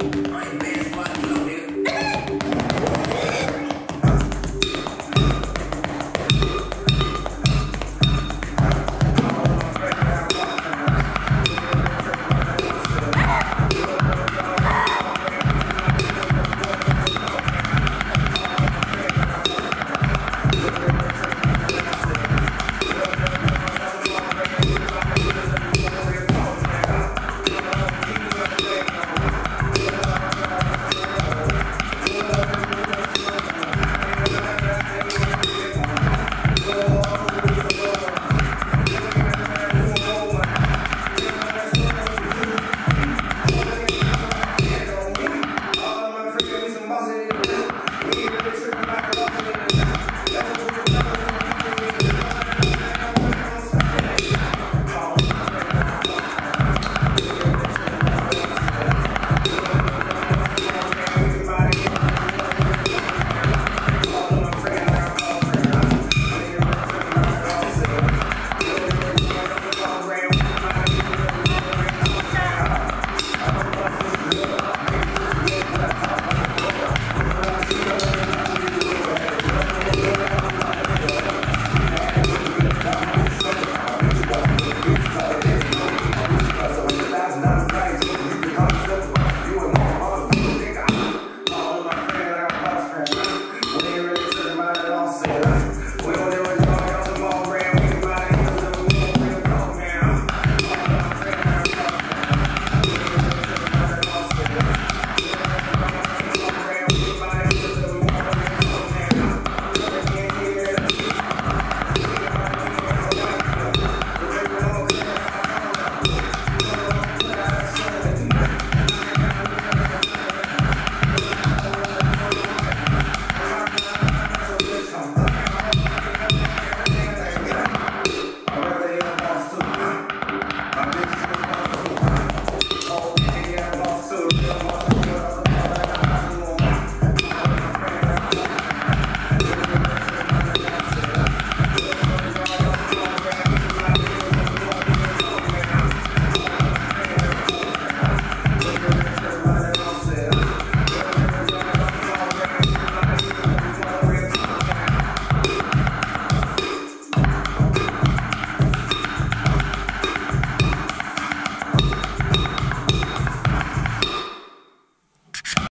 I'm.